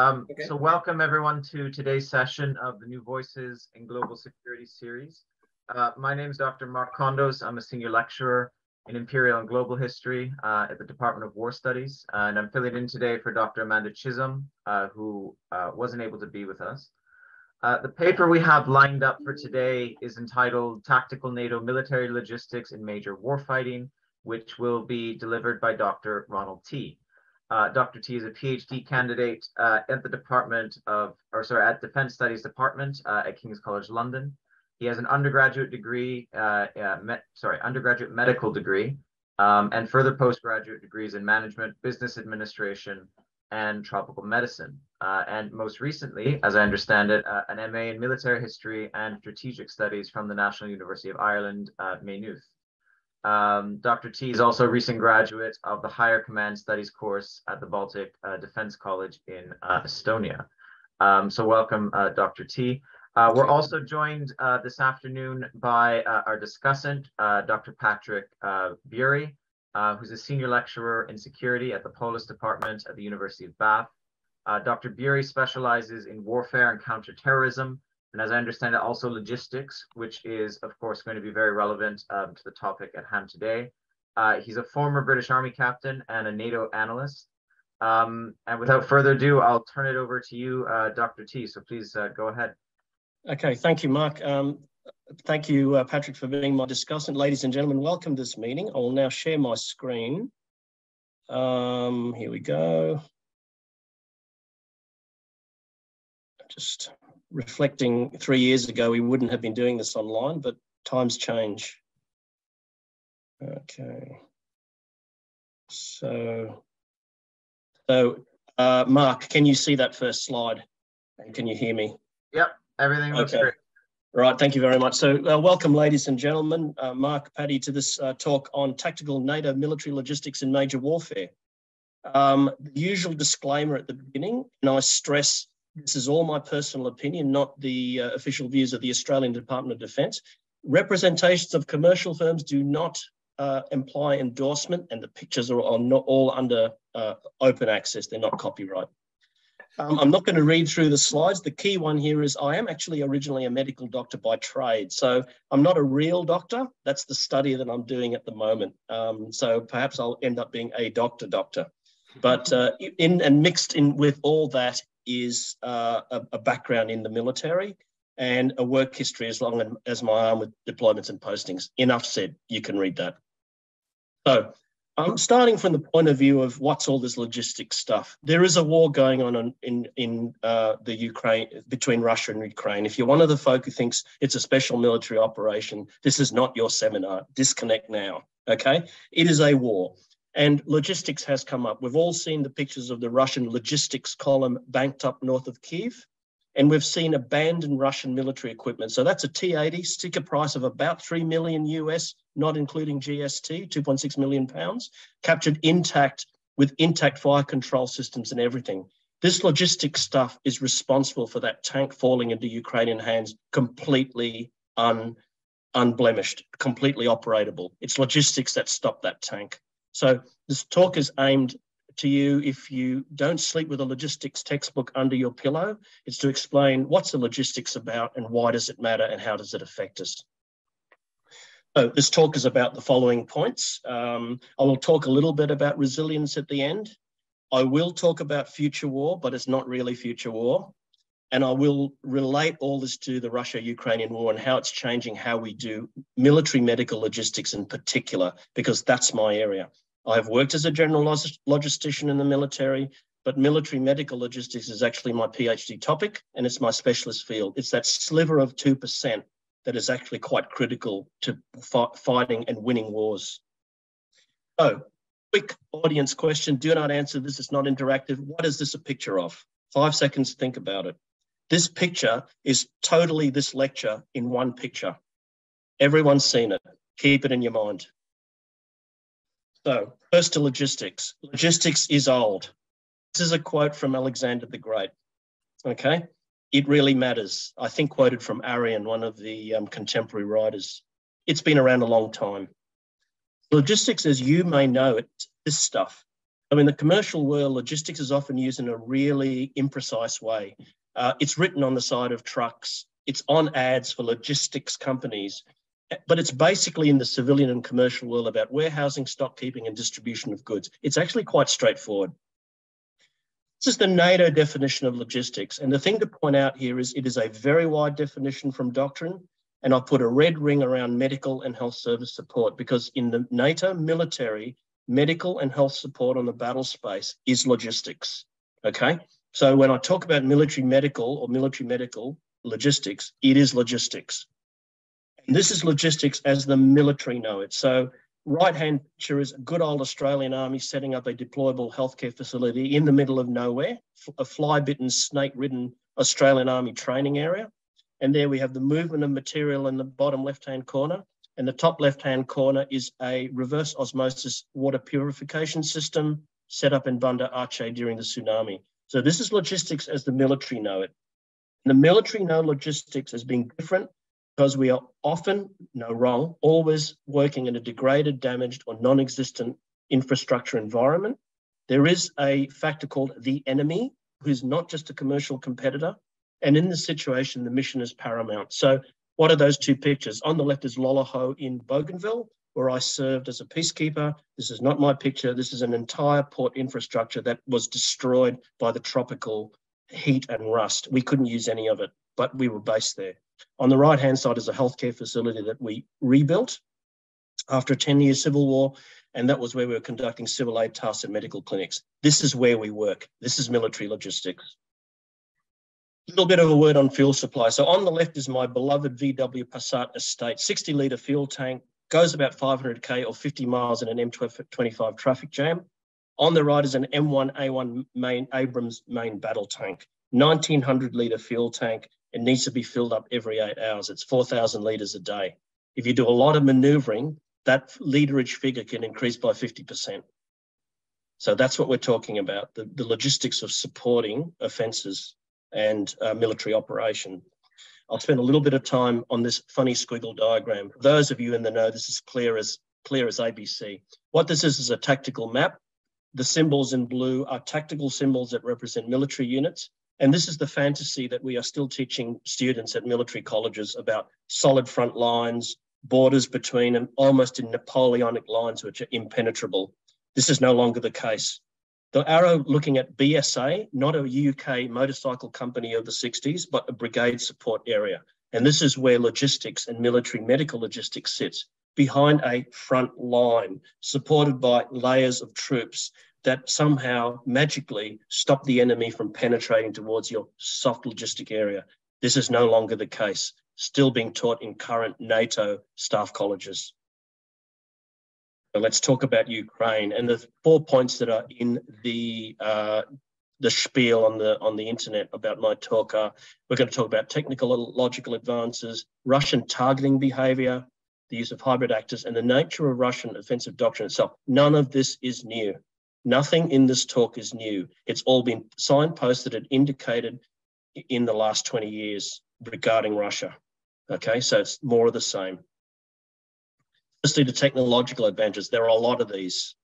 Um, okay. So welcome everyone to today's session of the New Voices in Global Security series. Uh, my name is Dr. Mark Condos. I'm a senior lecturer in Imperial and Global History uh, at the Department of War Studies. Uh, and I'm filling in today for Dr. Amanda Chisholm, uh, who uh, wasn't able to be with us. Uh, the paper we have lined up for today is entitled Tactical NATO Military Logistics in Major Warfighting, which will be delivered by Dr. Ronald Ti. Uh, Dr. Ti is a PhD candidate uh, at the Department of, or sorry, at Defense Studies Department uh, at King's College London. He has an undergraduate degree, uh, met, sorry, undergraduate medical degree, um, and further postgraduate degrees in management, business administration, and tropical medicine. Uh, and most recently, as I understand it, uh, an MA in military history and strategic studies from the National University of Ireland, Maynooth. Um, Dr. Ti is also a recent graduate of the Higher Command Studies course at the Baltic uh, Defense College in uh, Estonia. Um, so welcome, uh, Dr. Ti. Uh, we're also joined uh, this afternoon by uh, our discussant, Dr. Patrick Bury, who's a senior lecturer in security at the PoLIS Department at the University of Bath. Dr. Bury specializes in warfare and counterterrorism and as I understand it, also logistics, which is, of course, going to be very relevant um, to the topic at hand today. Uh, he's a former British Army captain and a NATO analyst. Um, and without further ado, I'll turn it over to you, uh, Dr. Ti. So please uh, go ahead. Okay, thank you, Mark. Um, thank you, uh, Patrick, for being my discussant. Ladies and gentlemen, welcome to this meeting. I will now share my screen. Um, here we go. Just reflecting three years ago, we wouldn't have been doing this online, but times change. Okay. So, so uh, Mark, can you see that first slide? And can you hear me? Yep, everything looks okay. great. Right, thank you very much. So uh, welcome, ladies and gentlemen, uh, Mark, Paddy, to this uh, talk on tactical NATO military logistics in major warfare. Um, the usual disclaimer at the beginning, and I stress this is all my personal opinion, not the uh, official views of the Australian Department of Defence. Representations of commercial firms do not uh, imply endorsement, and the pictures are, are not all under uh, open access. They're not copyright. Um, I'm not going to read through the slides. The key one here is I am actually originally a medical doctor by trade. So I'm not a real doctor. That's the study that I'm doing at the moment. Um, so perhaps I'll end up being a doctor doctor. But uh, in and mixed in with all that is uh, a, a, background in the military and a work history as long as my arm with deployments and postings. Enough said, you can read that. So I'm starting from the point of view of what's all this logistics stuff. There is a war going on in in uh, the Ukraine between Russia and Ukraine. If you're one of the folk who thinks it's a special military operation, this is not your seminar. Disconnect now. Okay, it is a war. And logistics has come up. We've all seen the pictures of the Russian logistics column banked up north of Kiev. And we've seen abandoned Russian military equipment. So that's a T 80 sticker price of about 3 million US, not including GST, 2.6 million pounds, captured intact with intact fire control systems and everything. This logistics stuff is responsible for that tank falling into Ukrainian hands completely un, unblemished, completely operable. It's logistics that stopped that tank. So this talk is aimed to you if you don't sleep with a logistics textbook under your pillow. It's to explain what's the logistics about and why does it matter and how does it affect us. So this talk is about the following points. Um, I will talk a little bit about resilience at the end. I will talk about future war, but it's not really future war. And I will relate all this to the Russia Ukrainian war and how it's changing how we do military medical logistics in particular, because that's my area. I've worked as a general logistician in the military, but military medical logistics is actually my PhD topic and it's my specialist field. It's that sliver of 2% that is actually quite critical to fighting and winning wars. So, quick audience question. Do not answer this, it's not interactive. What is this a picture of? Five seconds to think about it. This picture is totally this lecture in one picture. Everyone's seen it. Keep it in your mind. So, first to logistics. Logistics is old. This is a quote from Alexander the Great. Okay, it really matters. I think quoted from Arrian, one of the um, contemporary writers. It's been around a long time. Logistics, as you may know, it's this stuff. I mean, the commercial world, logistics is often used in a really imprecise way. Uh, it's written on the side of trucks. It's on ads for logistics companies, but it's basically in the civilian and commercial world about warehousing, stock keeping, and distribution of goods. It's actually quite straightforward. This is the NATO definition of logistics. And the thing to point out here is it is a very wide definition from doctrine. And I'll put a red ring around medical and health service support because in the NATO military, medical and health support on the battle space is logistics. Okay. So when I talk about military medical or military medical logistics, it is logistics. And this is logistics as the military know it. So right hand picture is a good old Australian Army setting up a deployable healthcare facility in the middle of nowhere, a fly bitten, snake ridden Australian Army training area. And there we have the movement of material in the bottom left hand corner. And the top left hand corner is a reverse osmosis water purification system set up in Banda Aceh during the tsunami. So this is logistics as the military know it. And the military know logistics as being different because we are often, no wrong, always working in a degraded, damaged, or non existent infrastructure environment. There is a factor called the enemy, who's not just a commercial competitor. And in this situation, the mission is paramount. So, what are those two pictures? On the left is Loloho in Bougainville, where I served as a peacekeeper. This is not my picture. This is an entire port infrastructure that was destroyed by the tropical heat and rust. We couldn't use any of it, but we were based there. On the right hand side is a healthcare facility that we rebuilt after a 10 year civil war. And that was where we were conducting civil aid tasks at medical clinics. This is where we work. This is military logistics. A little bit of a word on fuel supply. So on the left is my beloved VW Passat estate, 60 litre fuel tank, goes about 500k or 50 miles in an M25 traffic jam. On the right is an M1A1 main Abrams main battle tank, 1900 litre fuel tank, it needs to be filled up every eight hours. It's 4,000 litres a day. If you do a lot of manoeuvring, that literage figure can increase by 50%. So that's what we're talking about the, the logistics of supporting offences and uh, military operation. I'll spend a little bit of time on this funny squiggle diagram. For those of you in the know, this is clear as clear as ABC. What this is is a tactical map. The symbols in blue are tactical symbols that represent military units. And this is the fantasy that we are still teaching students at military colleges about solid front lines, borders between them, almost in Napoleonic lines, which are impenetrable. This is no longer the case. The arrow looking at BSA, not a UK motorcycle company of the 60s, but a brigade support area. And this is where logistics and military medical logistics sits behind a front line, supported by layers of troops that somehow magically stop the enemy from penetrating towards your soft logistic area. This is no longer the case, still being taught in current NATO staff colleges. So let's talk about Ukraine and the four points that are in the uh, the spiel on the on the internet about my talk are we're going to talk about technical logical advances, Russian targeting behavior, the use of hybrid actors, and the nature of Russian offensive doctrine itself. None of this is new. Nothing in this talk is new. It's all been signposted and indicated in the last 20 years regarding Russia. Okay, so it's more of the same. Firstly, the technological advantages. There are a lot of these.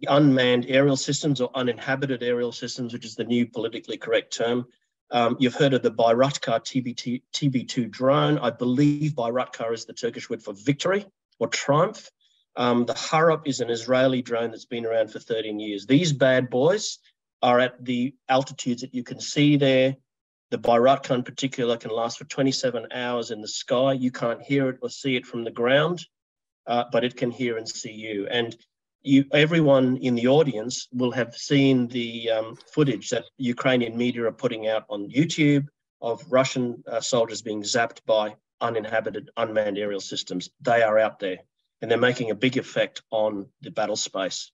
The unmanned aerial systems or uninhabited aerial systems, which is the new politically correct term. Um, you've heard of the Bayraktar TB2, TB2 drone. I believe Bayraktar is the Turkish word for victory or triumph. Um, the Harop is an Israeli drone that's been around for 13 years. These bad boys are at the altitudes that you can see there. The Bayraktar in particular can last for 27 hours in the sky. You can't hear it or see it from the ground, uh, but it can hear and see you. And you, everyone in the audience will have seen the um, footage that Ukrainian media are putting out on YouTube of Russian uh, soldiers being zapped by uninhabited unmanned aerial systems. They are out there and they're making a big effect on the battle space.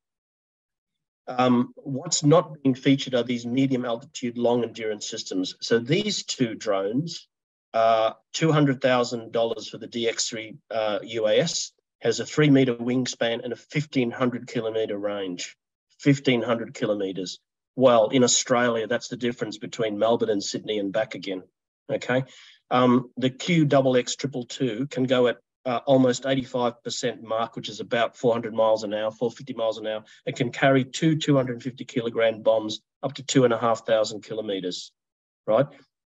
Um, what's not being featured are these medium altitude, long endurance systems. So these two drones, uh, $200,000 for the DX3 uh, UAS, has a three meter wingspan and a 1500 kilometer range. 1500 kilometers. Well, in Australia, that's the difference between Melbourne and Sydney and back again. Okay. Um, the QXX222 can go at uh, almost 85% Mach, which is about 400 miles an hour, 450 miles an hour, and can carry two 250 kilogram bombs up to two and a half thousand kilometers, right?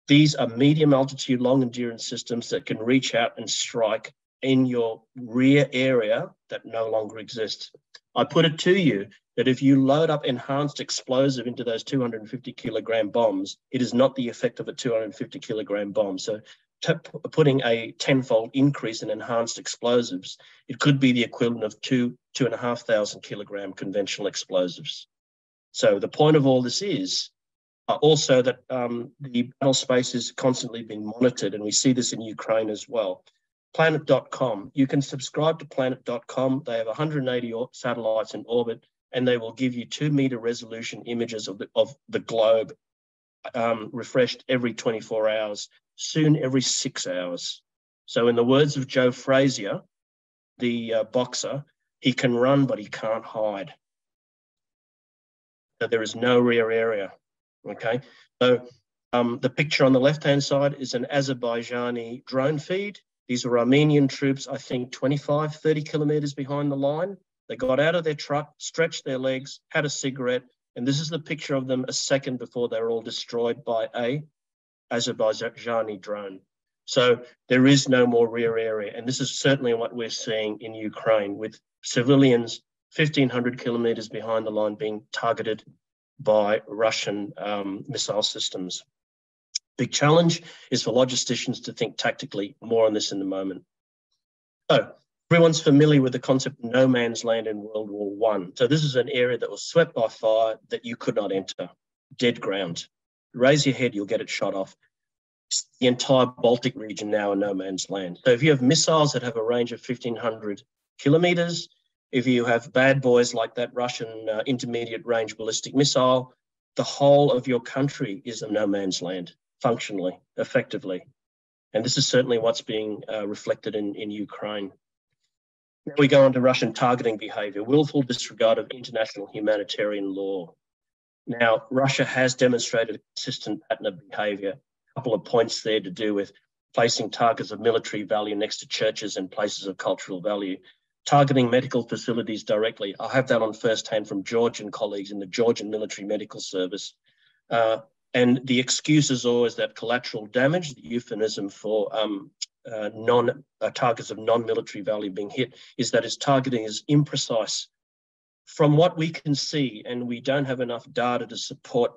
These are medium altitude, long endurance systems that can reach out and strike in your rear area that no longer exists. I put it to you that if you load up enhanced explosive into those 250 kilogram bombs, it is not the effect of a 250 kilogram bomb. So putting a tenfold increase in enhanced explosives, it could be the equivalent of two, two and a half thousand kilogram conventional explosives. So the point of all this is uh, also that um, the battle space is constantly being monitored, and we see this in Ukraine as well. Planet.com, you can subscribe to Planet.com. They have 180 satellites in orbit, and they will give you two meter resolution images of the, of the globe um, refreshed every 24 hours soon every six hours. So, in the words of Joe Frazier, the uh, boxer, he can run, but he can't hide. So, there is no rear area. Okay. So, um, the picture on the left hand side is an Azerbaijani drone feed. These are Armenian troops, I think 25, 30 kilometers behind the line. They got out of their truck, stretched their legs, had a cigarette, and this is the picture of them a second before they were all destroyed by a Azerbaijani drone. So there is no more rear area. And this is certainly what we're seeing in Ukraine with civilians 1,500 kilometers behind the line being targeted by Russian um, missile systems. Big challenge is for logisticians to think tactically. More on this in a moment. So everyone's familiar with the concept of no man's land in World War One. So this is an area that was swept by fire that you could not enter, dead ground raise your head, you'll get it shot off. The entire Baltic region now in no man's land. So if you have missiles that have a range of 1,500 kilometers, if you have bad boys like that Russian uh, intermediate range ballistic missile, the whole of your country is a no man's land, functionally, effectively. And this is certainly what's being uh, reflected in, in Ukraine. Now we go on to Russian targeting behavior, willful disregard of international humanitarian law. Now, Russia has demonstrated a consistent pattern of behaviour. A couple of points there to do with placing targets of military value next to churches and places of cultural value, targeting medical facilities directly. I have that on first hand from Georgian colleagues in the Georgian Military Medical Service. Uh, and the excuse is always that collateral damage, the euphemism for um, uh, non uh, targets of non-military value being hit, is that its targeting is imprecise from what we can see, and we don't have enough data to support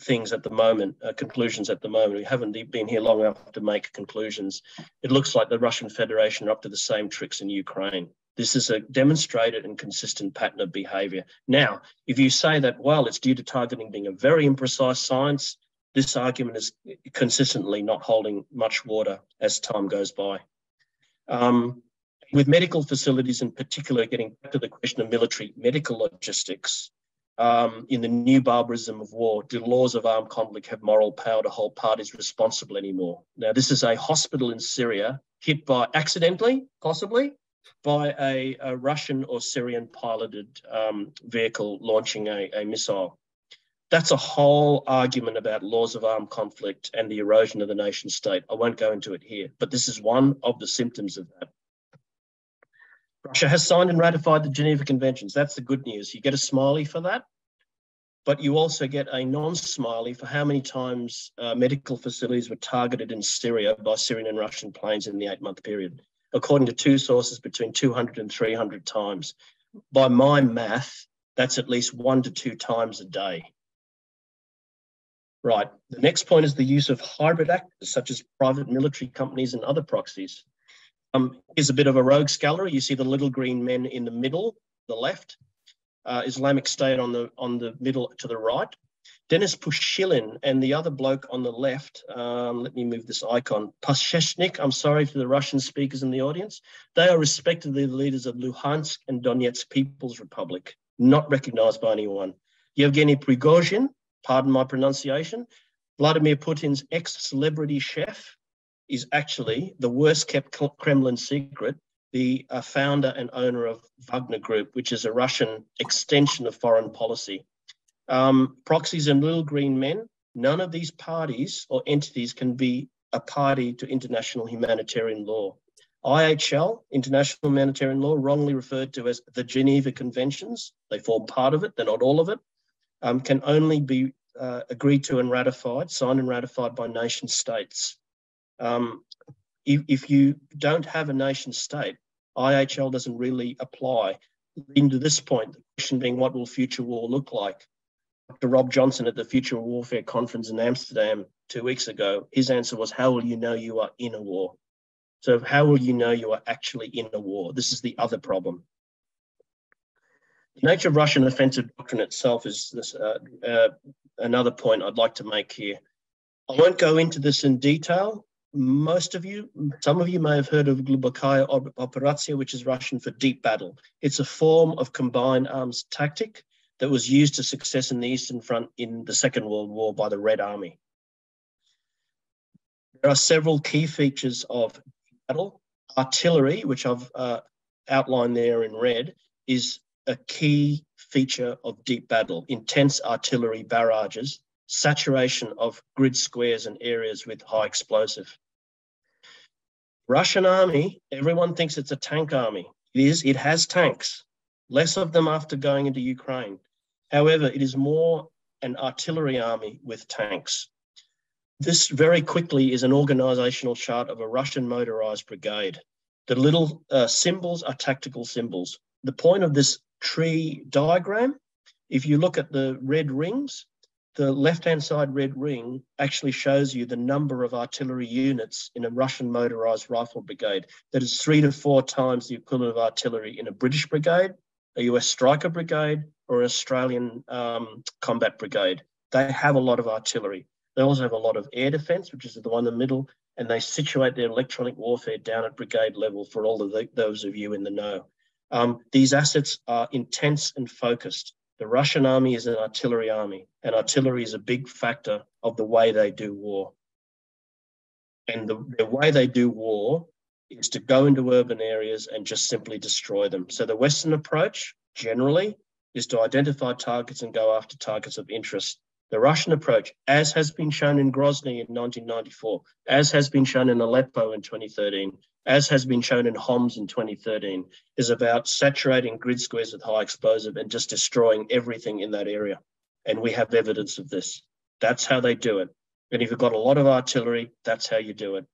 things at the moment, uh, conclusions at the moment. We haven't been here long enough to make conclusions. It looks like the Russian Federation are up to the same tricks in Ukraine. This is a demonstrated and consistent pattern of behavior. Now, if you say that, well, it's due to targeting being a very imprecise science, this argument is consistently not holding much water as time goes by. Um, with medical facilities in particular, getting back to the question of military medical logistics, um, in the new barbarism of war, do laws of armed conflict have moral power to hold parties responsible anymore? Now, this is a hospital in Syria hit by accidentally, possibly, by a, a Russian or Syrian piloted um, vehicle launching a, a missile. That's a whole argument about laws of armed conflict and the erosion of the nation state. I won't go into it here, but this is one of the symptoms of that. Russia has signed and ratified the Geneva Conventions. That's the good news. You get a smiley for that, but you also get a non smiley for how many times uh, medical facilities were targeted in Syria by Syrian and Russian planes in the eight month period. According to two sources, between 200 and 300 times. By my math, that's at least one to two times a day. Right. The next point is the use of hybrid actors, such as private military companies and other proxies. Um, here's a bit of a rogues gallery. You see the little green men in the middle, the left. Uh, Islamic State on the on the middle to the right. Denis Pushilin and the other bloke on the left, um, let me move this icon, Pasheshnik, I'm sorry for the Russian speakers in the audience. They are respectively the leaders of Luhansk and Donetsk People's Republic, not recognized by anyone. Yevgeny Prigozhin, pardon my pronunciation, Vladimir Putin's ex-celebrity chef, is actually the worst kept Kremlin secret, the uh, founder and owner of Wagner Group, which is a Russian extension of foreign policy. Um, proxies and little green men, none of these parties or entities can be a party to international humanitarian law. IHL, International Humanitarian Law, wrongly referred to as the Geneva Conventions, they form part of it, they're not all of it, um, can only be uh, agreed to and ratified, signed and ratified by nation states. Um, if, if you don't have a nation state, IHL doesn't really apply. Leading to this point, the question being, what will future war look like? Dr. Rob Johnson at the Future Warfare Conference in Amsterdam two weeks ago, his answer was, How will you know you are in a war? So, how will you know you are actually in a war? This is the other problem. The nature of Russian offensive doctrine itself is this, uh, uh, another point I'd like to make here. I won't go into this in detail. Most of you, some of you may have heard of Glubokaya Operatia, which is Russian for deep battle. It's a form of combined arms tactic that was used to success in the Eastern Front in the Second World War by the Red Army. There are several key features of battle. Artillery, which I've uh, outlined there in red, is a key feature of deep battle. Intense artillery barrages, saturation of grid squares and areas with high explosive. Russian army, everyone thinks it's a tank army. It is, it has tanks, less of them after going into Ukraine. However, it is more an artillery army with tanks. This very quickly is an organizational chart of a Russian motorized brigade. The little uh, symbols are tactical symbols. The point of this tree diagram, if you look at the red rings, the left-hand side red ring actually shows you the number of artillery units in a Russian motorized rifle brigade. That is three to four times the equivalent of artillery in a British brigade, a US Stryker brigade, or an Australian um, combat brigade. They have a lot of artillery. They also have a lot of air defense, which is the one in the middle, and they situate their electronic warfare down at brigade level for all of the, those of you in the know. Um, these assets are intense and focused. The Russian army is an artillery army, and artillery is a big factor of the way they do war. And the, the way they do war is to go into urban areas and just simply destroy them. So the Western approach generally is to identify targets and go after targets of interest. The Russian approach, as has been shown in Grozny in 1994, as has been shown in Aleppo in 2013, as has been shown in Homs in 2013, is about saturating grid squares with high explosive and just destroying everything in that area. And we have evidence of this. That's how they do it. And if you've got a lot of artillery, that's how you do it.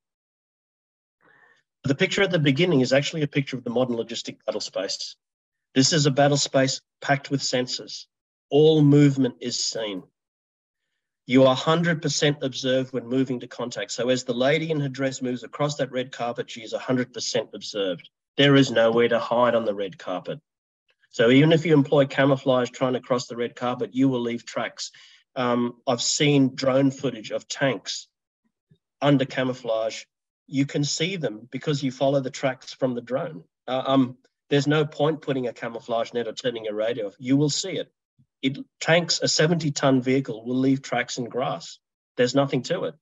The picture at the beginning is actually a picture of the modern logistic battle space. This is a battle space packed with sensors. All movement is seen. You are 100% observed when moving to contact. So as the lady in her dress moves across that red carpet, she is 100% observed. There is nowhere to hide on the red carpet. So even if you employ camouflage trying to cross the red carpet, you will leave tracks. Um, I've seen drone footage of tanks under camouflage. You can see them because you follow the tracks from the drone. Uh, um, there's no point putting a camouflage net or turning a radio off. You will see it. It tanks a 70 ton vehicle will leave tracks in grass. There's nothing to it.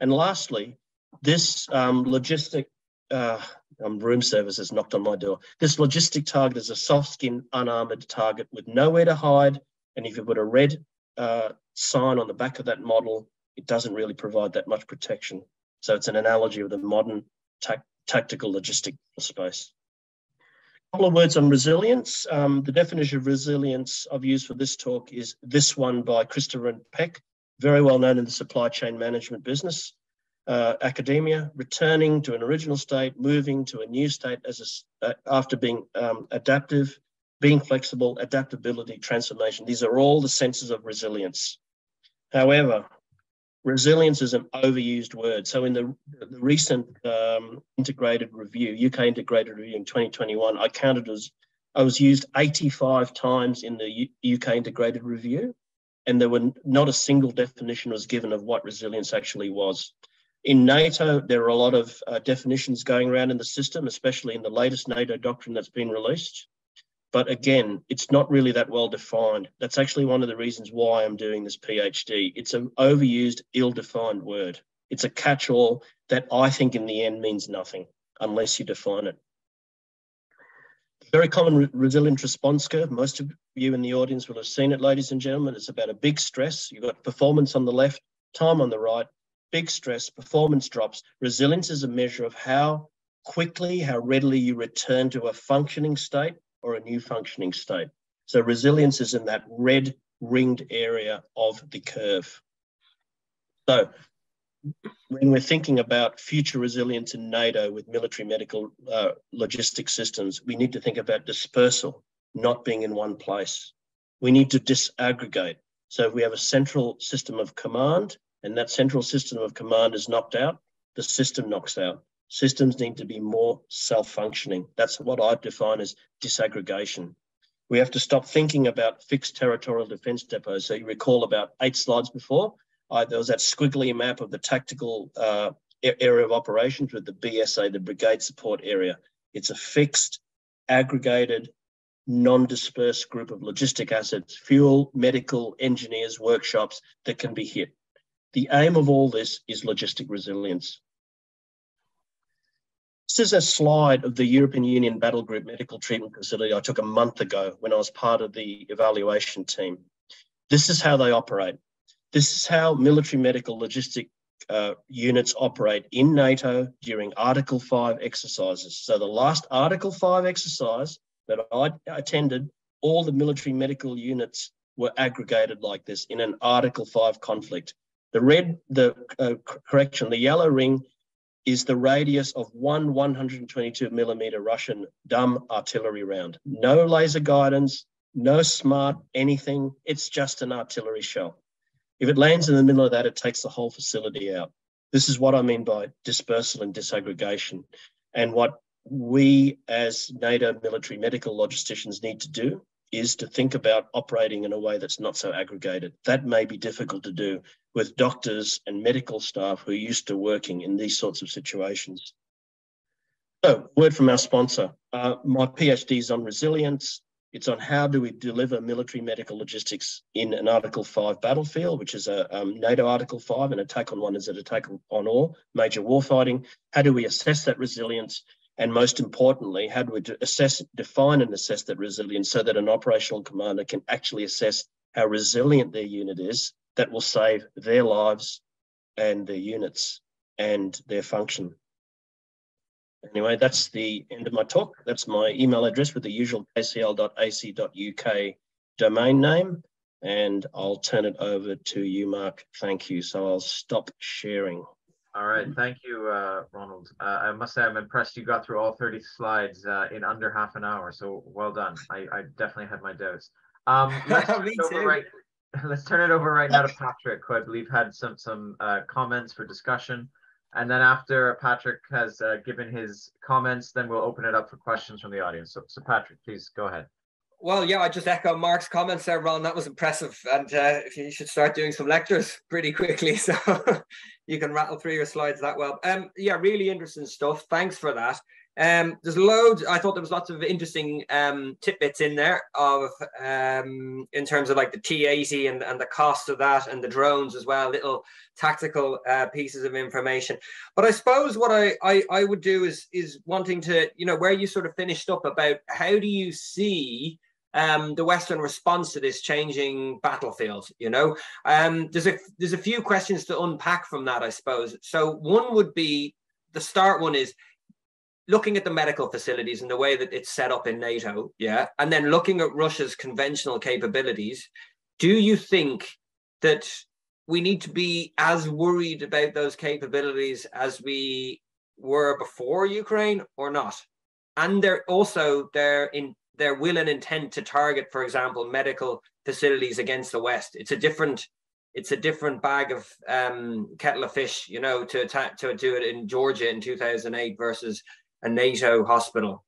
And lastly, this um, logistic uh, um, room service has knocked on my door. This logistic target is a soft skin, unarmored target with nowhere to hide. And if you put a red uh, sign on the back of that model, it doesn't really provide that much protection. So it's an analogy of the modern ta- tactical logistic space couple of words on resilience. Um, the definition of resilience I've used for this talk is this one by Christopher Peck, very well known in the supply chain management business. Uh, academia, returning to an original state, moving to a new state as a, uh, after being um, adaptive, being flexible, adaptability, transformation. These are all the senses of resilience. However, resilience is an overused word. So in the, the recent um, integrated review, UK integrated review in 2021, I counted as I was used 85 times in the U UK integrated review, and there were not a single definition was given of what resilience actually was. In NATO, there are a lot of uh, definitions going around in the system, especially in the latest NATO doctrine that's been released. But again, it's not really that well defined. That's actually one of the reasons why I'm doing this PhD. It's an overused, ill defined word. It's a catch all that I think in the end means nothing unless you define it. Very common re resilient response curve. Most of you in the audience will have seen it, ladies and gentlemen. It's about a big stress. You've got performance on the left, time on the right, big stress, performance drops. Resilience is a measure of how quickly, how readily you return to a functioning state or a new functioning state. So resilience is in that red ringed area of the curve. So when we're thinking about future resilience in NATO with military medical uh, logistics systems, we need to think about dispersal, not being in one place. We need to disaggregate. So if we have a central system of command and that central system of command is knocked out, the system knocks out. Systems need to be more self-functioning. That's what I define as disaggregation. We have to stop thinking about fixed territorial defence depots. So you recall about eight slides before, uh, there was that squiggly map of the tactical uh, area of operations with the BSA, the Brigade Support Area. It's a fixed, aggregated, non-dispersed group of logistic assets, fuel, medical, engineers, workshops that can be hit. The aim of all this is logistic resilience. This is a slide of the European Union Battle Group Medical Treatment Facility I took a month ago when I was part of the evaluation team. This is how they operate. This is how military medical logistic uh, units operate in NATO during Article 5 exercises. So the last Article 5 exercise that I attended, all the military medical units were aggregated like this in an Article 5 conflict. The red, the uh, correction, the yellow ring is the radius of one 122 millimeter Russian dumb artillery round. No laser guidance, no smart anything. It's just an artillery shell. If it lands in the middle of that, it takes the whole facility out. This is what I mean by dispersal and disaggregation. And what we as NATO military medical logisticians need to do is to think about operating in a way that's not so aggregated. That may be difficult to do with doctors and medical staff who are used to working in these sorts of situations. So, word from our sponsor. Uh, my PhD is on resilience. It's on how do we deliver military medical logistics in an Article 5 battlefield, which is a um, NATO Article 5, an attack on one is an attack on all, major warfighting. How do we assess that resilience? And most importantly, how do we assess, define and assess that resilience so that an operational commander can actually assess how resilient their unit is that will save their lives and their units and their function. Anyway, that's the end of my talk. That's my email address with the usual kcl.ac.uk domain name. And I'll turn it over to you, Mark. Thank you. So I'll stop sharing. All right. Thank you, uh, Ronald. Uh, I must say I'm impressed you got through all 30 slides uh, in under half an hour. So well done. I, I definitely had my doubts. Um, let's, turn right, let's turn it over right now to Patrick, who I believe had some, some uh, comments for discussion. And then after Patrick has uh, given his comments, then we'll open it up for questions from the audience. So, so Patrick, please go ahead. Well, yeah, I just echo Mark's comments there, Ron. That was impressive. And uh, you should start doing some lectures pretty quickly so you can rattle through your slides that well. Um, yeah, really interesting stuff. Thanks for that. Um, there's loads. I thought there was lots of interesting um, tidbits in there of um, in terms of like the T80 and, and the cost of that and the drones as well. Little tactical uh, pieces of information. But I suppose what I, I I would do is is wanting to you know where you sort of finished up about how do you see um, the Western response to this changing battlefield. You know, um, there's a there's a few questions to unpack from that, I suppose. So one would be the start one is looking at the medical facilities and the way that it's set up in NATO, yeah, and then looking at Russia's conventional capabilities, do you think that we need to be as worried about those capabilities as we were before Ukraine or not? And they're also their in their will and intent to target, for example, medical facilities against the West. It's a different it's a different bag of um, kettle of fish, you know, to attack to do it in Georgia in 2008 versus a NATO hospital?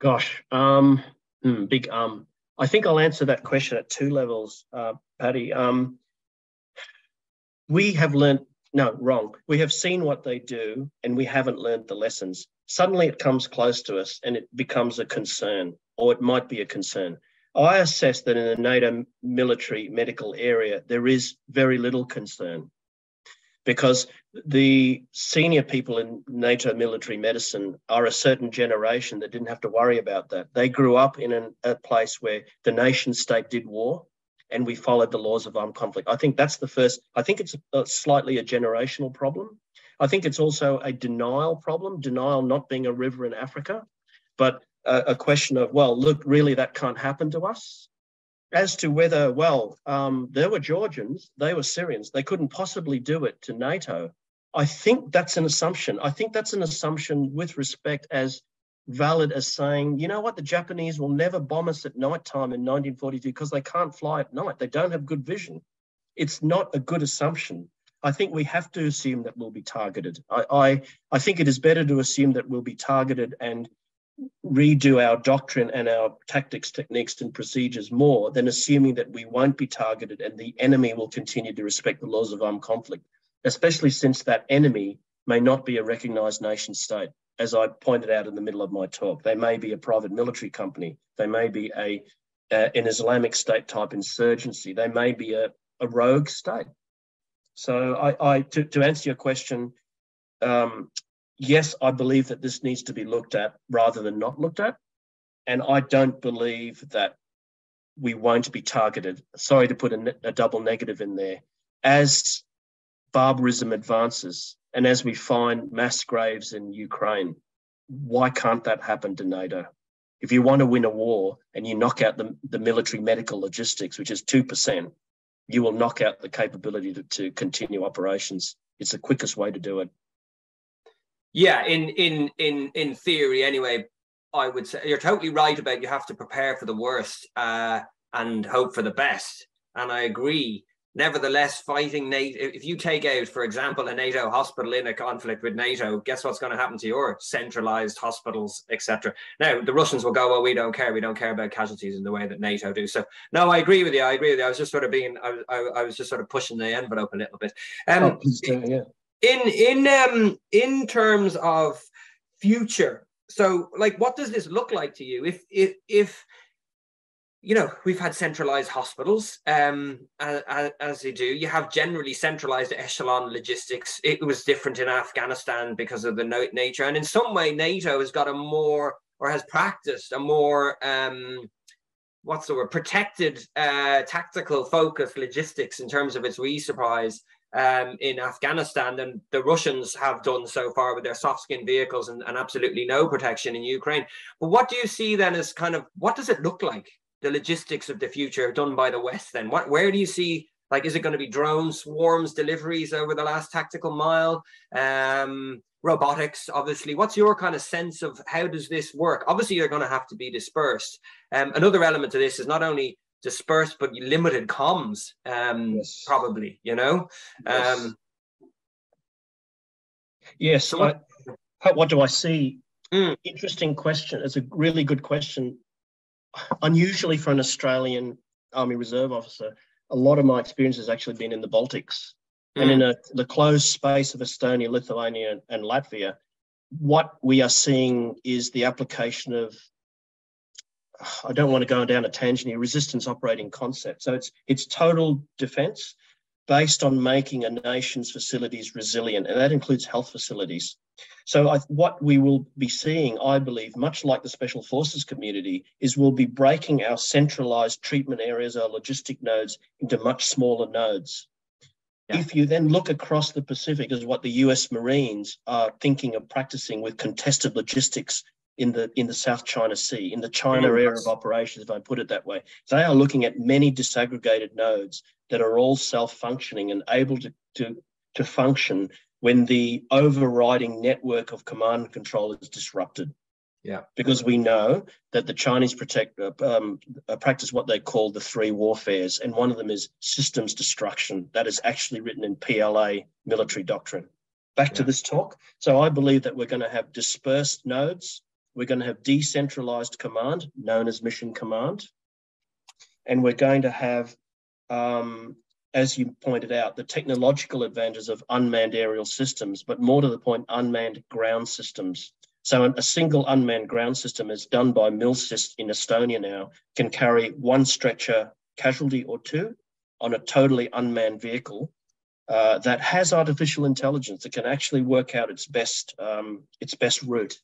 Gosh, um, hmm, big um. I think I'll answer that question at two levels, uh, Paddy. Um, we have learned, no, wrong. We have seen what they do and we haven't learned the lessons. Suddenly it comes close to us and it becomes a concern, or it might be a concern. I assess that in the NATO military medical area, there is very little concern because the senior people in NATO military medicine are a certain generation that didn't have to worry about that. They grew up in an, a place where the nation state did war and we followed the laws of armed conflict. I think that's the first, I think it's a, a slightly a generational problem. I think it's also a denial problem, denial not being a river in Africa, but a, a question of, well, look, really that can't happen to us. As to whether, well, um, there were Georgians, they were Syrians, they couldn't possibly do it to NATO. I think that's an assumption. I think that's an assumption with respect as valid as saying, you know what, the Japanese will never bomb us at night time in 1942 because they can't fly at night. They don't have good vision. It's not a good assumption. I think we have to assume that we'll be targeted. I, I, I think it is better to assume that we'll be targeted and redo our doctrine and our tactics, techniques, and procedures more than assuming that we won't be targeted and the enemy will continue to respect the laws of armed conflict, especially since that enemy may not be a recognized nation state. As I pointed out in the middle of my talk, they may be a private military company, they may be a an Islamic State type insurgency, they may be a, a rogue state. So, I, I to, to answer your question, um, yes, I believe that this needs to be looked at rather than not looked at. And I don't believe that we won't be targeted. Sorry to put a, a double negative in there. As barbarism advances and as we find mass graves in Ukraine, why can't that happen to NATO? If you want to win a war and you knock out the, the military medical logistics, which is 2%, you will knock out the capability to, to continue operations. It's the quickest way to do it. Yeah, in in in in theory, anyway, I would say you're totally right about you have to prepare for the worst uh, and hope for the best, and I agree. Nevertheless, fighting NATO, if you take out, for example, a NATO hospital in a conflict with NATO, guess what's going to happen to your centralized hospitals, etc. Now, the Russians will go, well, we don't care. We don't care about casualties in the way that NATO do. So, no, I agree with you. I agree with you. I was just sort of being, I, I, I was just sort of pushing the envelope a little bit. Um, oh, yeah in in um in terms of future so like what does this look like to you? If if if you know we've had centralized hospitals um as, as they do you have generally centralized echelon logistics. It was different in afghanistan because of the nature and in some way nato has got a more or has practiced a more um what's the word protected uh tactical focus logistics in terms of its resupply um, in Afghanistan than the Russians have done so far with their soft skin vehicles and, and, absolutely no protection in Ukraine. But what do you see then as kind of what does it look like? The logistics of the future done by the West then? What where do you see like is it going to be drone swarms deliveries over the last tactical mile? Um, robotics, obviously. What's your kind of sense of how does this work? Obviously, you're going to have to be dispersed. Um, another element to this is not only dispersed but limited comms um yes. probably you know yes. um yes so what, I, what do i see mm. interesting question it's a really good question unusually for an australian army reserve officer a lot of my experience has actually been in the baltics mm. and in a, the closed space of estonia lithuania and latvia what we are seeing is the application of I don't want to go down a tangent here, resistance operating concept. So it's it's total defense based on making a nation's facilities resilient, and that includes health facilities. So I, what we will be seeing, I believe, much like the special forces community, is we'll be breaking our centralized treatment areas, our logistic nodes, into much smaller nodes. Yeah. If you then look across the Pacific as what the US Marines are thinking of practicing with contested logistics in the in the South China Sea, in the China mm. area of operations, if I put it that way. They are looking at many disaggregated nodes that are all self-functioning and able to, to, to function when the overriding network of command and control is disrupted. Yeah. Because we know that the Chinese protect, uh, um, uh, practice what they call the three warfares, and one of them is systems destruction. That is actually written in PLA military doctrine. Back yeah. to this talk. So I believe that we're going to have dispersed nodes we're going to have decentralized command, known as mission command. And we're going to have, um, as you pointed out, the technological advantages of unmanned aerial systems, but more to the point, unmanned ground systems. So a single unmanned ground system is done by Milsys in Estonia now, can carry one stretcher casualty or two on a totally unmanned vehicle uh, that has artificial intelligence that can actually work out its best um, its best route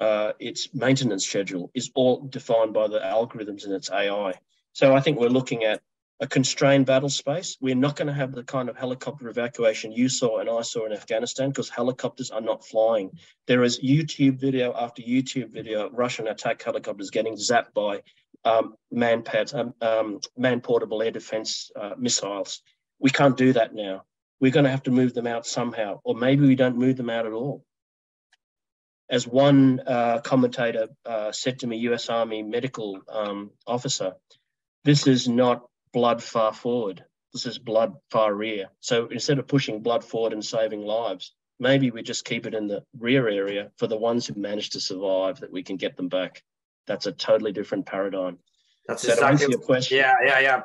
uh, its maintenance schedule is all defined by the algorithms in its AI. So I think we're looking at a constrained battle space. We're not going to have the kind of helicopter evacuation you saw and I saw in Afghanistan because helicopters are not flying. There is YouTube video after YouTube video Russian attack helicopters getting zapped by um, man, um, um, portable air defense uh, missiles. We can't do that now. We're going to have to move them out somehow, or maybe we don't move them out at all. As one uh, commentator uh, said to me, US Army medical um, officer, this is not blood far forward. This is blood far rear. So instead of pushing blood forward and saving lives, maybe we just keep it in the rear area for the ones who manage to survive that we can get them back. That's a totally different paradigm. That's so exactly your question. Yeah, yeah, yeah.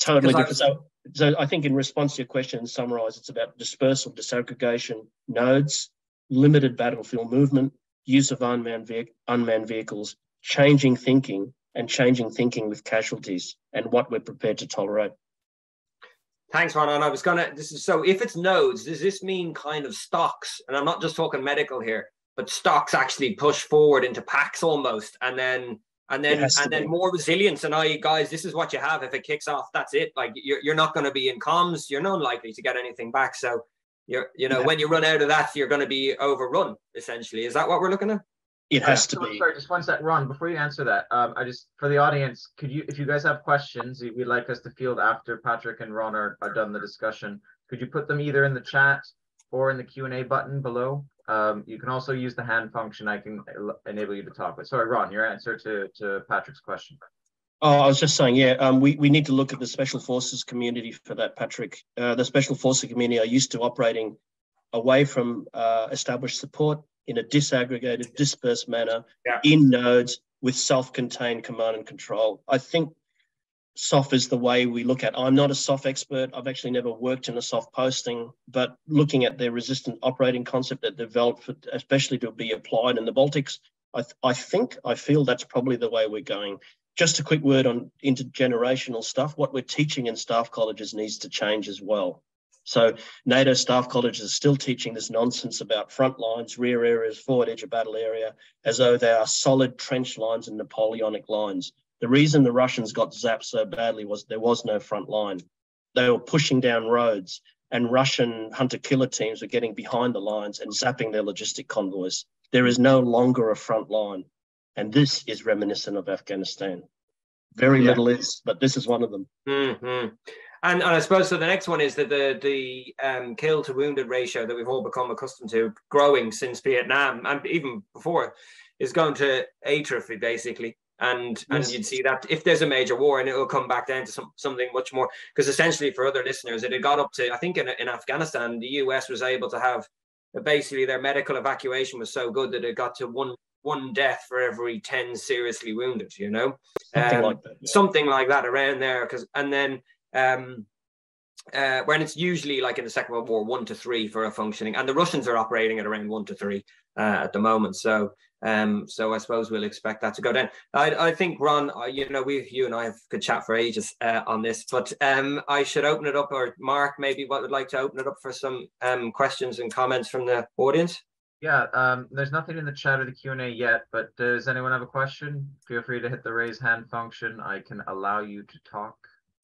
Totally different. So, so I think in response to your question, summarize, it's about dispersal, disaggregation, nodes, limited battlefield movement, use of unmanned, unmanned vehicles, changing thinking, and changing thinking with casualties and what we're prepared to tolerate. Thanks, Ron. And I was gonna. This is so. If it's nodes, does this mean kind of stocks? And I'm not just talking medical here, but stocks actually push forward into packs almost, and then and then and then be. more resilience. And I, guys, this is what you have. If it kicks off, that's it. Like you're you're not going to be in comms. You're not likely to get anything back. So you're you know yeah. when you run out of that, you're going to be overrun. Essentially, is that what we're looking at? It has to be. Sorry, just one sec, Ron. Before you answer that, um, I just for the audience, could you, if you guys have questions, we'd like us to field after Patrick and Ron are, are done the discussion. Could you put them either in the chat or in the Q and A button below? Um, you can also use the hand function. I can enable you to talk. But sorry, Ron, your answer to to Patrick's question. Oh, I was just saying, yeah, um, we, we need to look at the special forces community for that, Patrick. Uh, the special forces community are used to operating away from uh, established support in a disaggregated, dispersed manner yeah. in nodes with self-contained command and control. I think SOF is the way we look at. I'm not a SOF expert. I've actually never worked in a SOF posting, but looking at their resistance operating concept that developed, for, especially to be applied in the Baltics, I, th- I think I feel that's probably the way we're going. Just a quick word on intergenerational stuff. What we're teaching in staff colleges needs to change as well. So NATO staff colleges are still teaching this nonsense about front lines, rear areas, forward edge of battle area, as though they are solid trench lines and Napoleonic lines. The reason the Russians got zapped so badly was there was no front line. They were pushing down roads, and Russian hunter killer teams were getting behind the lines and zapping their logistic convoys. There is no longer a front line. And this is reminiscent of Afghanistan. Very yeah. little is, but this is one of them. Mm-hmm. And, and I suppose so. The next one is that the the um, kill to wounded ratio that we've all become accustomed to, growing since Vietnam and even before, is going to atrophy basically. And yes. and you'd see that if there's a major war, and it will come back down to some, something much more. Because essentially, for other listeners, it had got up to I think in in Afghanistan, the US was able to have basically their medical evacuation was so good that it got to one one death for every 10 seriously wounded you know something um, like that yeah. something like that around there because and then um, uh, when it's usually like in the Second World War, one to three for a functioning, and the Russians are operating at around one to three uh, at the moment. So, um, so I suppose we'll expect that to go down. I, I think Ron, uh, you know, we, you and I have could chat for ages uh, on this, but um, I should open it up, or Mark, maybe what would like to open it up for some um, questions and comments from the audience. Yeah, um, there's nothing in the chat or the Q and A yet, but does anyone have a question? Feel free to hit the raise hand function. I can allow you to talk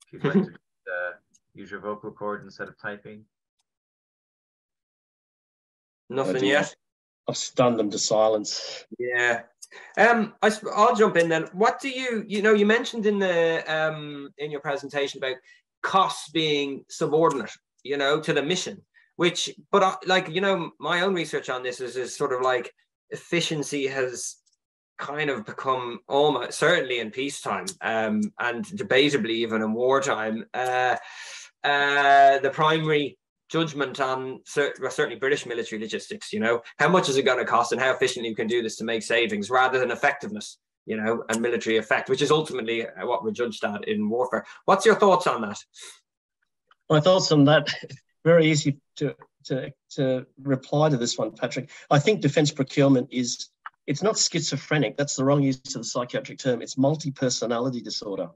if you'd like to uh, use your vocal cord instead of typing. Nothing yet. I've stunned them to silence. Yeah. Um, I, I'll jump in then. What do you, you know, you mentioned in the um in your presentation about costs being subordinate, you know, to the mission. Which, but I, like, you know, my own research on this is is sort of like efficiency has kind of become almost certainly in peacetime um, and debatably even in wartime uh, uh, the primary judgment on certainly British military logistics. You know, how much is it going to cost, and how efficiently you can do this to make savings, rather than effectiveness. You know, and military effect, which is ultimately what we're judged at in warfare. What's your thoughts on that? My thoughts on that very easy to to to reply to this one, Patrick. I think defence procurement is it's not schizophrenic. That's the wrong use of the psychiatric term. It's multi-personality disorder.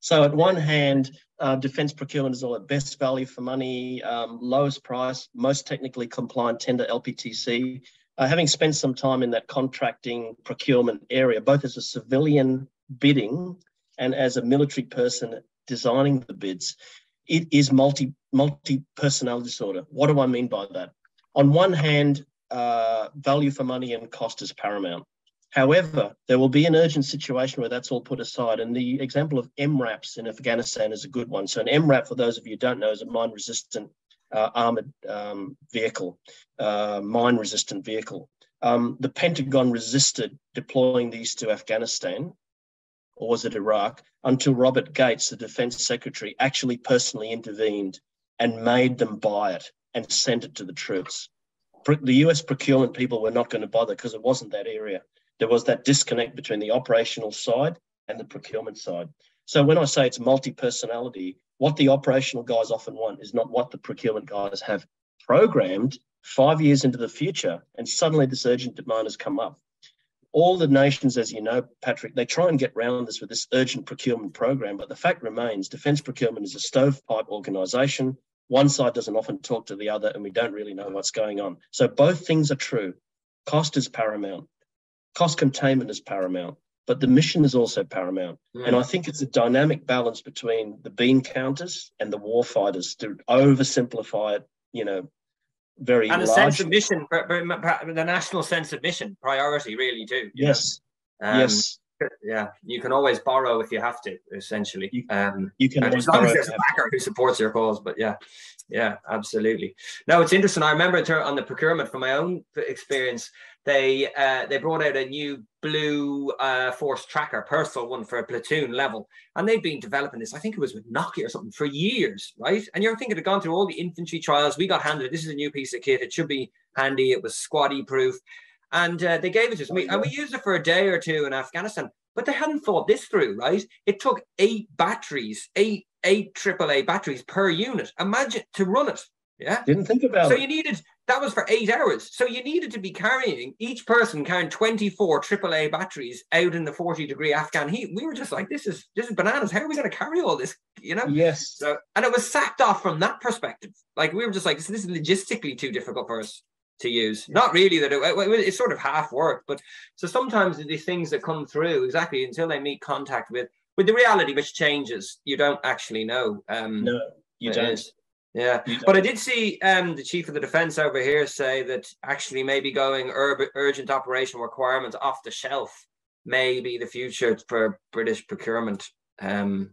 So at one hand, uh, defence procurement is all at best value for money, um, lowest price, most technically compliant tender LPTC. Uh, having spent some time in that contracting procurement area, both as a civilian bidding and as a military person designing the bids, it is multi multi personality disorder. What do I mean by that? On one hand, uh, value for money and cost is paramount. However, there will be an urgent situation where that's all put aside. And the example of MRAPs in Afghanistan is a good one. So, an MRAP, for those of you who don't know, is a mine resistant uh, armored um, vehicle, uh, mine resistant vehicle. Um, the Pentagon resisted deploying these to Afghanistan, or was it Iraq, until Robert Gates, the defense secretary, actually personally intervened and made them buy it and sent it to the troops. The US procurement people were not going to bother because it wasn't that area. There was that disconnect between the operational side and the procurement side. So when I say it's multi personality, what the operational guys often want is not what the procurement guys have programmed five years into the future. And suddenly this urgent demand has come up. All the nations, as you know, Patrick, they try and get around this with this urgent procurement program. But the fact remains defense procurement is a stovepipe organization. One side doesn't often talk to the other, and we don't really know what's going on. So both things are true. Cost is paramount, cost containment is paramount but the mission is also paramount. Mm. And I think it's a dynamic balance between the bean counters and the war fighters to oversimplify it, you know, very and a sense of mission, the national sense of mission priority, really too. Yes, um, yes, yeah. You can always borrow if you have to, essentially. You, um, you can always borrow. There's a backer who supports your cause, but yeah, yeah, absolutely. No, it's interesting. I remember on the procurement from my own experience they uh, they brought out a new blue uh, force tracker, personal one for a platoon level, and they've been developing this. I think it was with Nokia or something for years, right? And you're thinking they've gone through all the infantry trials. We got handed this is a new piece of kit. It should be handy. It was squaddy proof, and uh, they gave it to us. and we used it for a day or two in Afghanistan. But they hadn't thought this through, right? It took eight batteries, eight eight AAA batteries per unit. Imagine to run it. Yeah. Didn't think about so it. So you needed that was for eight hours. So you needed to be carrying each person carrying 24 AAA batteries out in the 40 degree Afghan heat. We were just like, this is this is bananas. How are we going to carry all this? You know? Yes. So and it was sacked off from that perspective. Like we were just like, this, this is logistically too difficult for us to use. Not really that it, it, it's sort of half work, but so sometimes these things that come through exactly until they meet contact with with the reality, which changes, you don't actually know. Um, no, you don't. Yeah, but I did see um, the chief of the defence over here say that actually maybe going ur- urgent operational requirements off the shelf may be the future for British procurement. Um,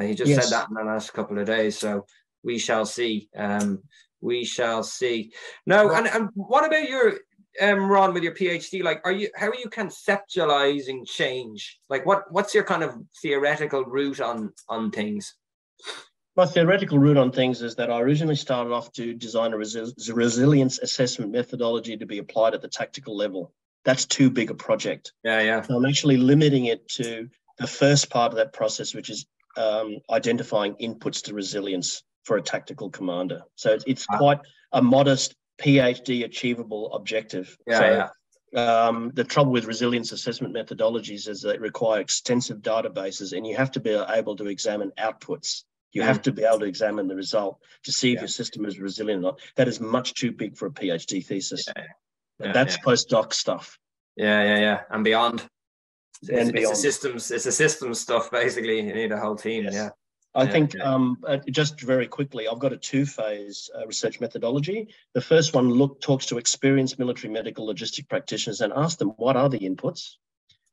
he just yes. said that in the last couple of days, so we shall see. Um, we shall see. No, and, and what about your um, Ron with your PhD? Like, are you how are you conceptualizing change? Like, what what's your kind of theoretical route on on things? My theoretical route on things is that I originally started off to design a resi- resilience assessment methodology to be applied at the tactical level. That's too big a project. Yeah, yeah. So I'm actually limiting it to the first part of that process, which is um, identifying inputs to resilience for a tactical commander. So it's, it's quite a modest PhD achievable objective. Yeah, so, yeah. Um, the trouble with resilience assessment methodologies is they require extensive databases and you have to be able to examine outputs. You mm. have to be able to examine the result to see if yeah. your system is resilient or not. That is much too big for a PhD thesis. Yeah. Yeah, that's postdoc stuff. Yeah, yeah, yeah, and beyond. And it's, beyond. it's a systems. It's a systems stuff. Basically, you need a whole team. Yes. Yeah. I think um, uh, just very quickly, I've got a two-phase uh, research methodology. The first one look talks to experienced military medical logistic practitioners and ask them what are the inputs.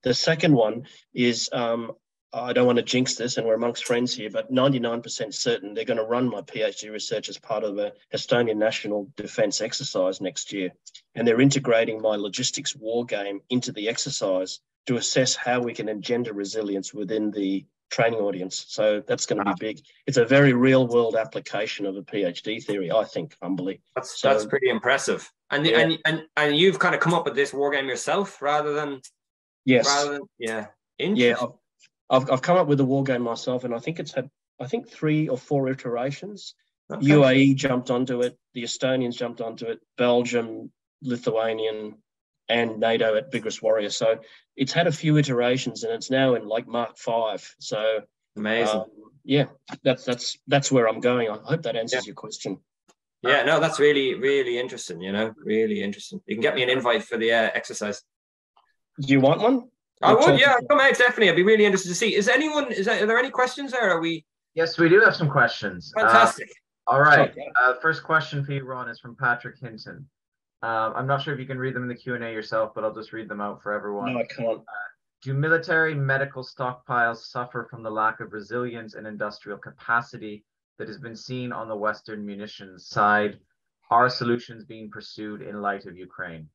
The second one is um, I don't want to jinx this, and we're amongst friends here, but 99% certain they're going to run my PhD research as part of the Estonian National Defence exercise next year. And they're integrating my logistics war game into the exercise to assess how we can engender resilience within the training audience. So that's going to be big. It's a very real world application of a PhD theory, I think, humbly. That's so, that's pretty impressive. And, yeah. and and and you've kind of come up with this war game yourself rather than yes, rather than yeah. Yeah, I've, I've come up with a war game myself, and I think it's had I think three or four iterations. Okay. UAE jumped onto it, the Estonians jumped onto it, Belgium, Lithuanian, and NATO at Vigorous Warrior. So it's had a few iterations, and it's now in like Mark Five. So amazing. Um, yeah, that's that's that's where I'm going. I hope that answers yeah. your question. Yeah, no, that's really really interesting. You know, really interesting. You can get me an invite for the uh, exercise. Do you want one? I would, yeah, come out definitely. I'd be really interested to see. Is anyone? Is there, are there any questions there? Are we? Yes, we do have some questions. Fantastic. Uh, all right. Uh, first question for you, Ron, is from Patrick Hinton. Uh, I'm not sure if you can read them in the Q&A yourself, but I'll just read them out for everyone. No, I can't. Uh, do military medical stockpiles suffer from the lack of resilience and industrial capacity that has been seen on the Western munitions side? Are solutions being pursued in light of Ukraine?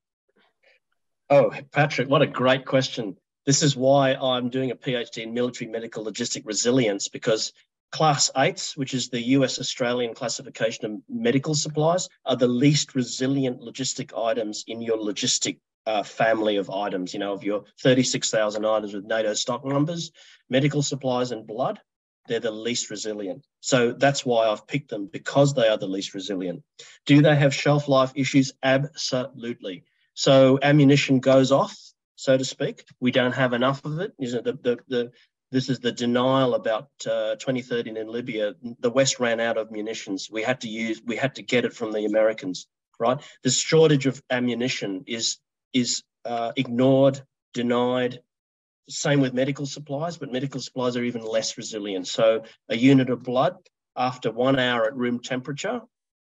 Oh, Patrick, what a great question. This is why I'm doing a PhD in military medical logistic resilience because Class 8s, which is the US Australian classification of medical supplies, are the least resilient logistic items in your logistic uh, family of items. You know, of your 36,000 items with NATO stock numbers, medical supplies and blood, they're the least resilient. So that's why I've picked them because they are the least resilient. Do they have shelf life issues? Absolutely. So ammunition goes off, so to speak. We don't have enough of it. Is it the, the, the this is the denial about uh, 2013 in Libya. The West ran out of munitions. We had to use, we had to get it from the Americans, right? The shortage of ammunition is is uh, ignored, denied. Same with medical supplies, but medical supplies are even less resilient. So a unit of blood after one hour at room temperature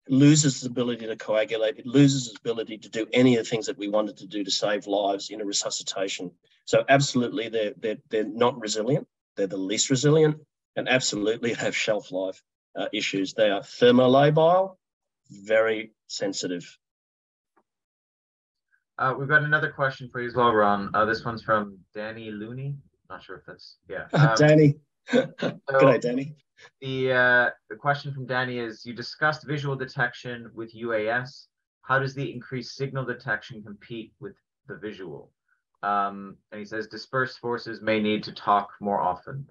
loses its ability to coagulate. It loses its ability to do any of the things that we wanted to do to save lives in a resuscitation. So absolutely, they're they're they're not resilient. They're the least resilient, and absolutely have shelf life uh, issues. They are thermolabile, very sensitive. Uh, we've got another question for you as well, Ron. Uh, this one's from Danny Looney. Not sure if that's yeah. Um, Danny. so Good day, Danny. The uh, the question from Danny is: You discussed visual detection with UAS. How does the increased signal detection compete with the visual? Um, and he says dispersed forces may need to talk more often.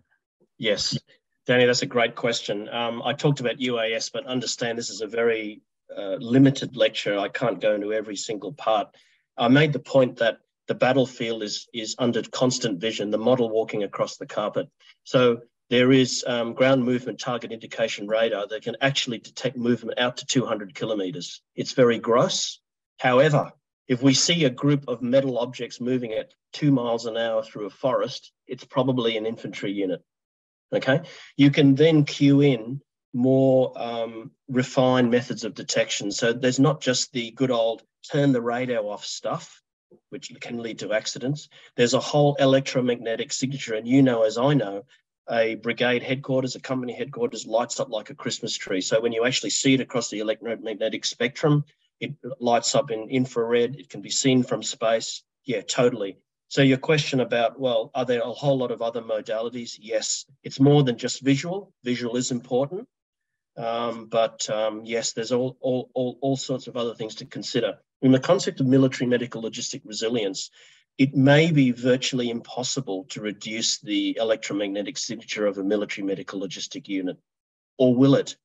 Yes, Danny, that's a great question. Um, I talked about UAS, but understand this is a very uh, limited lecture. I can't go into every single part. I made the point that the battlefield is is under constant vision, the model walking across the carpet. So there is um, ground movement target indication radar that can actually detect movement out to 200 kilometers. It's very gross. However, if we see a group of metal objects moving at two miles an hour through a forest, it's probably an infantry unit. Okay, you can then cue in more um, refined methods of detection. So there's not just the good old turn the radio off stuff, which can lead to accidents. There's a whole electromagnetic signature, and you know, as I know, a brigade headquarters, a company headquarters lights up like a Christmas tree. So when you actually see it across the electromagnetic spectrum, it lights up in infrared. It can be seen from space. Yeah, totally. So your question about, well, are there a whole lot of other modalities? Yes, it's more than just visual. Visual is important. Um, but um, yes, there's all, all, all, all sorts of other things to consider. In the concept of military medical logistic resilience, it may be virtually impossible to reduce the electromagnetic signature of a military medical logistic unit. Or will it?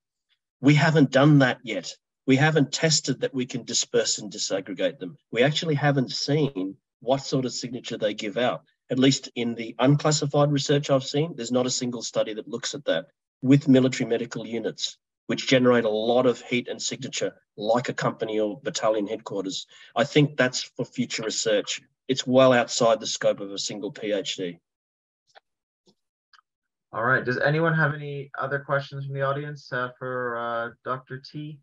We haven't done that yet. We haven't tested that we can disperse and disaggregate them. We actually haven't seen what sort of signature they give out. At least in the unclassified research I've seen, there's not a single study that looks at that with military medical units, which generate a lot of heat and signature, like a company or battalion headquarters. I think that's for future research it's well outside the scope of a single PhD. All right. Does anyone have any other questions from the audience uh, for uh, Dr. Ti?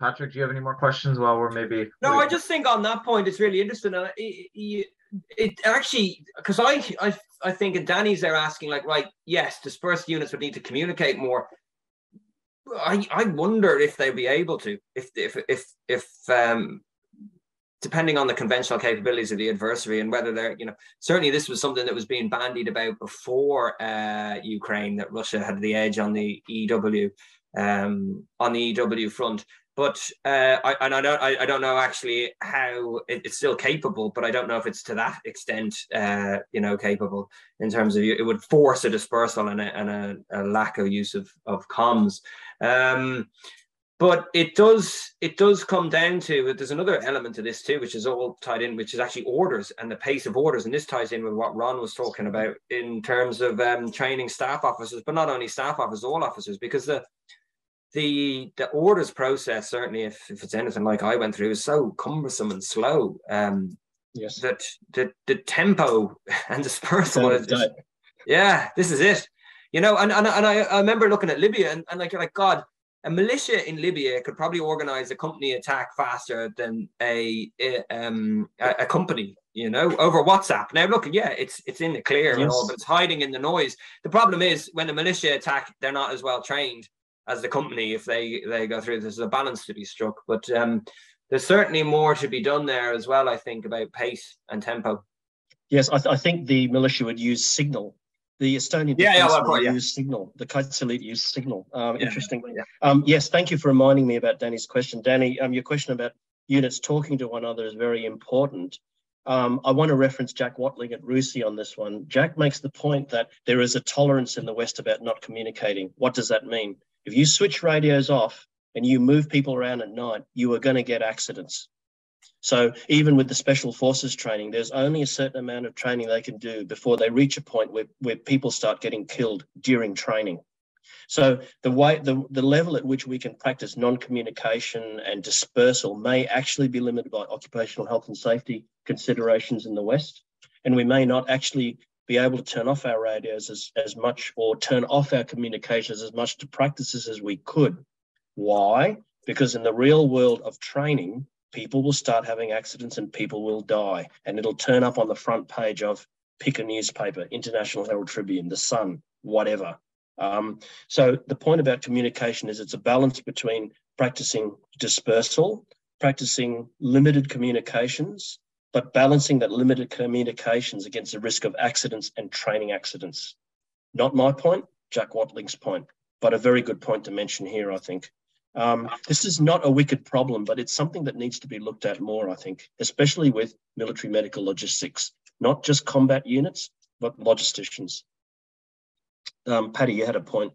Patrick, do you have any more questions while we're maybe? No, I just think on that point, it's really interesting. Uh, it, actually, because I, I, I think, and Danny's there asking, like, right, yes, dispersed units would need to communicate more. I, I wonder if they'd be able to, if if if if um, depending on the conventional capabilities of the adversary and whether they're, you know, certainly this was something that was being bandied about before uh, Ukraine that Russia had the edge on the EW um, on the EW front. But uh, I, and I don't, I, I don't know actually how it, it's still capable, but I don't know if it's to that extent, uh, you know, capable in terms of it would force a dispersal and a, and a, a lack of use of of comms. Um, but it does it does come down to there's another element to this too which is all tied in which is actually orders and the pace of orders and this ties in with what ron was talking about in terms of um, training staff officers but not only staff officers all officers because the the the orders process certainly if, if it's anything like i went through is so cumbersome and slow um Yes. That the the tempo and dispersal is, is, yeah, this is it. You know, and, and, and I, I remember looking at Libya and, and like you're like, God, a militia in Libya could probably organize a company attack faster than a a, um, a, a company, you know, over WhatsApp. Now, look, yeah, it's it's in the clear yes. and all, but it's hiding in the noise. The problem is when a militia attack, they're not as well trained as the company if they they go through. There's a balance to be struck, but um, there's certainly more to be done there as well. I think about pace and tempo. Yes, I, th- I think the militia would use signal the Estonian yeah, yeah, well, yeah. use signal. The Kaitseliit use signal. Um, yeah. Interestingly, yeah. Um, yes, thank you for reminding me about Danny's question. Danny, um, your question about units talking to one another is very important. Um, I want to reference Jack Watling at RUSI on this one. Jack makes the point that there is a tolerance in the West about not communicating. What does that mean? If you switch radios off and you move people around at night, you are going to get accidents. So even with the special forces training, there's only a certain amount of training they can do before they reach a point where, where people start getting killed during training. So the way the, the level at which we can practice non-communication and dispersal may actually be limited by occupational health and safety considerations in the West. And we may not actually be able to turn off our radios as, as much or turn off our communications as much to practices as we could. Why? Because in the real world of training, people will start having accidents and people will die. And it'll turn up on the front page of pick a newspaper, International Herald Tribune, The Sun, whatever. Um, so the point about communication is it's a balance between practicing dispersal, practicing limited communications, but balancing that limited communications against the risk of accidents and training accidents. Not my point, Jack Watling's point, but a very good point to mention here, I think. Um, this is not a wicked problem, but it's something that needs to be looked at more, I think, especially with military medical logistics, not just combat units, but logisticians. Um, Paddy, you had a point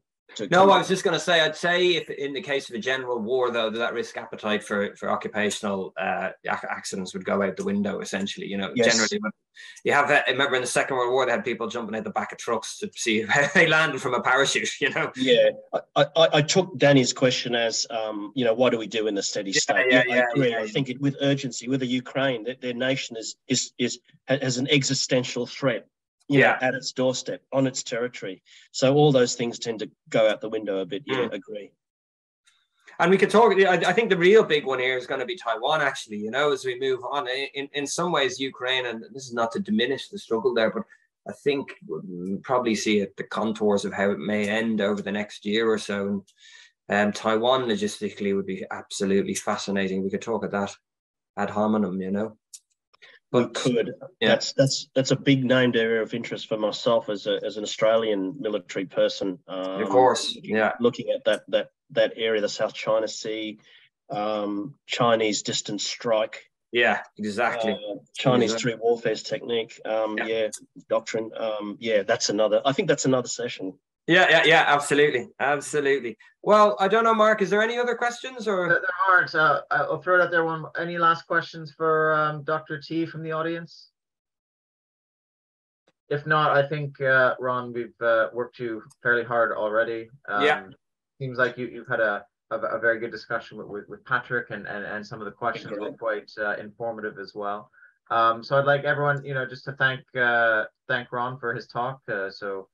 no, I was just going to say, I'd say if in the case of a general war, though, that risk appetite for for occupational uh, accidents would go out the window. Essentially, you know, yes. generally, you have. I remember in the Second World War, they had people jumping out the back of trucks to see how they landed from a parachute. You know. Yeah, I, I, I took Danny's question as, um, you know, what do we do in the steady yeah, state? Yeah, yeah, I agree. Yeah, I think it, with urgency, with the Ukraine, that their nation is is is has an existential threat yeah. know, at its doorstep, on its territory. So all those things tend to go out the window a bit. Yeah, mm. agree. And we could talk. I think the real big one here is going to be Taiwan. Actually, you know, as we move on, in in some ways, Ukraine, and this is not to diminish the struggle there, but I think we'll probably see it, the contours of how it may end over the next year or so. And um, Taiwan logistically would be absolutely fascinating. We could talk at that ad hominem, you know we could. Yeah. That's that's that's a big named area of interest for myself as a as an Australian military person. Um, of course, yeah. Looking at that that that area, the South China Sea, um, Chinese distance strike. Yeah, exactly. Uh, Chinese exactly. street warfare technique. Um, yeah. yeah. doctrine. Um, yeah, that's another. I think that's another session. Yeah, yeah, yeah, absolutely, absolutely. Well, I don't know, Mark. Is there any other questions or there aren't? Uh, I'll throw it out there. One. Any last questions for um, Dr. Ti from the audience? If not, I think uh, Ron, we've uh, worked you fairly hard already. Um, yeah. Seems like you, you've had a, a, a very good discussion with, with, with, Patrick, and, and and some of the questions were quite uh, informative as well. Um, so I'd like everyone, you know, just to thank uh, thank Ron for his talk. Uh, so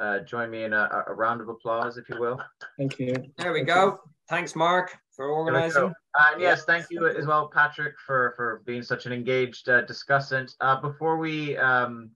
uh, join me in a, a, round of applause, if you will. Thank you. There we go. Thanks, Mark, for organizing. And yes, thank you as well, Patrick, for, for being such an engaged uh, discussant. Uh, before we um,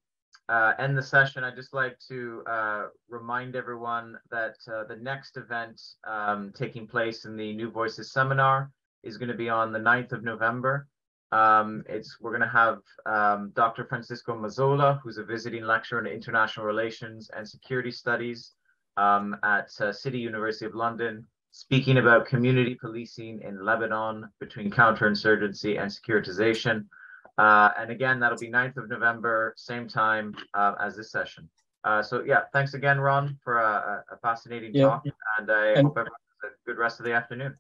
uh, end the session, I'd just like to uh, remind everyone that uh, the next event um, taking place in the New Voices seminar is going to be on the 9th of November. Um, it's we're going to have um, Dr. Francisco Mazzola, who's a visiting lecturer in international relations and security studies um, at uh, City University of London, speaking about community policing in Lebanon between counterinsurgency and securitization. Uh, and again, that'll be 9th of November, same time uh, as this session. Uh, so yeah, thanks again, Ron, for a, a fascinating yeah. talk, and I and hope everyone has a good rest of the afternoon.